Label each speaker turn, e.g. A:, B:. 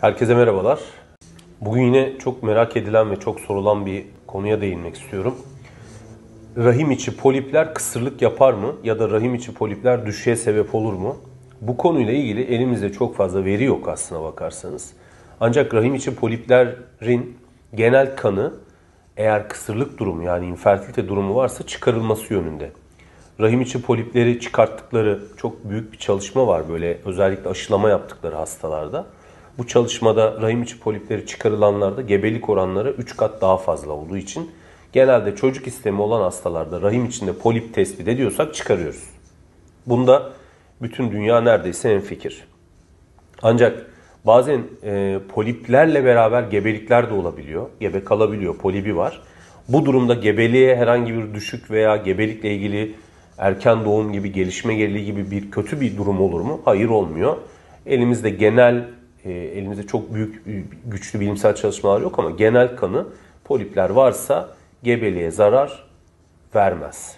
A: Herkese merhabalar. Bugün yine çok merak edilen ve çok sorulan bir konuya değinmek istiyorum. Rahim içi polipler kısırlık yapar mı ya da rahim içi polipler düşüşe sebep olur mu? Bu konuyla ilgili elimizde çok fazla veri yok aslına bakarsanız. Ancak rahim içi poliplerin genel kanı eğer kısırlık durumu yani infertilite durumu varsa çıkarılması yönünde. Rahim içi polipleri çıkarttıkları çok büyük bir çalışma var böyle özellikle aşılama yaptıkları hastalarda. Bu çalışmada rahim içi polipleri çıkarılanlarda gebelik oranları 3 kat daha fazla olduğu için genelde çocuk istemi olan hastalarda rahim içinde polip tespit ediyorsak çıkarıyoruz. Bunda bütün dünya neredeyse en fikir. Ancak bazen e, poliplerle beraber gebelikler de olabiliyor. Gebe kalabiliyor, polibi var. Bu durumda gebeliğe herhangi bir düşük veya gebelikle ilgili erken doğum gibi, gelişme geriliği gibi bir kötü bir durum olur mu? Hayır olmuyor. Elimizde genel, e, elimizde çok büyük, güçlü bilimsel çalışmalar yok ama genel kanı polipler varsa gebeliğe zarar vermez.